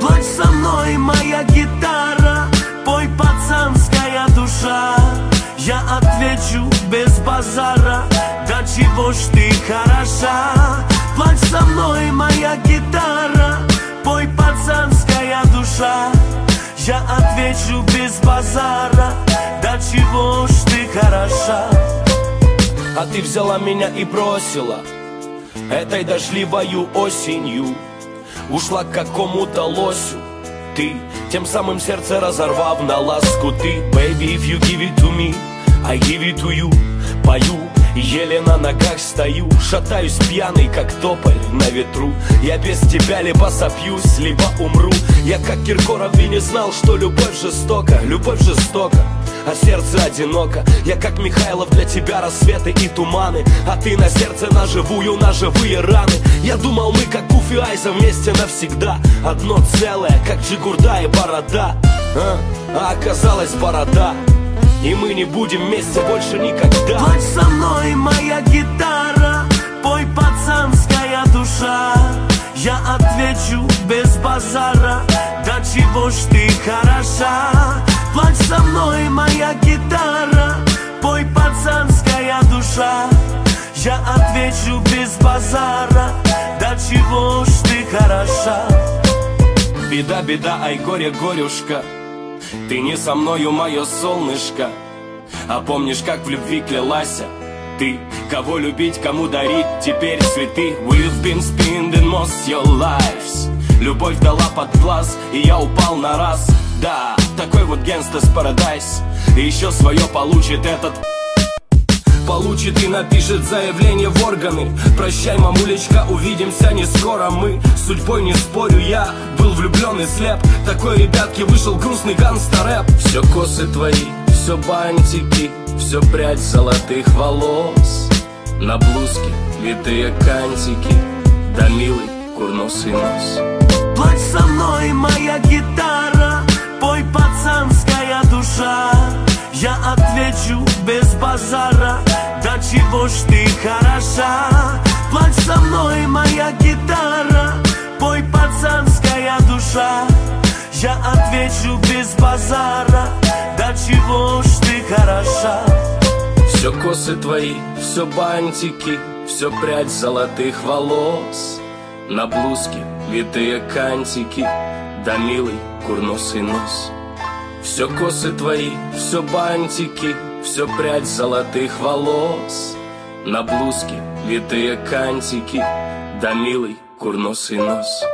Плачь со мной, моя гитара Пой пацанская душа. Я отвечу без базара Да чего ж ты хороша. Плачь со мной, моя гитара Пой пацанская душа. Я отвечу без базара Да чего ж ты хороша. А ты взяла меня и бросила. Этой дождливою осенью. Ушла к какому-то лосю. Ты, тем самым сердце разорвав на ласку. Ты, baby, if you give it to me I give it to you. Пою, еле на ногах стою. Шатаюсь пьяный, как тополь на ветру. Я без тебя либо сопьюсь, либо умру. Я как Киркоров и не знал, что любовь жестока Любовь жестока а сердце одиноко. Я как Михайлов для тебя рассветы и туманы. А ты на сердце на живую, на живые раны. Я думал мы как Гуф и Айза вместе навсегда. Одно целое, как Джигурда и Борода. А, а оказалась Борода. И мы не будем вместе больше никогда. Плачь со мной, моя гитара. Пой пацанская душа. Я отвечу без базара. Да чего ж ты хороша Плачь со мной, моя гитара Пой пацанская душа. Я отвечу без базара Да чего ж ты хороша? Беда, беда, ай горе, горюшка Ты не со мною, мое солнышко. А помнишь, как в любви клялась ты? Кого любить, кому дарить? Теперь цветы. We've been spending most your lives. Любовь дала под глаз, и я упал на раз Да, такой вот Gangsta's Paradise. И еще свое получит этот Получит и напишет заявление в органы. Прощай, мамулечка, увидимся не скоро. Мы судьбой не спорю, я был влюблен и слеп. Такой, ребятки, вышел грустный гангстер-рэп Все косы твои, все бантики Все прядь золотых волос. На блузке витые кантики Да милый курносый нос. Плачь Да чего ж ты хороша. Плачь со мной, моя гитара. Пой пацанская душа. Я отвечу без базара. Да чего ж ты хороша? Все косы твои, все бантики Все прядь золотых волос. На блузке витые кантики Да милый курносый нос. Все косы твои, все бантики Все прядь золотых волос. На блузке витые кантики Да милый курносый нос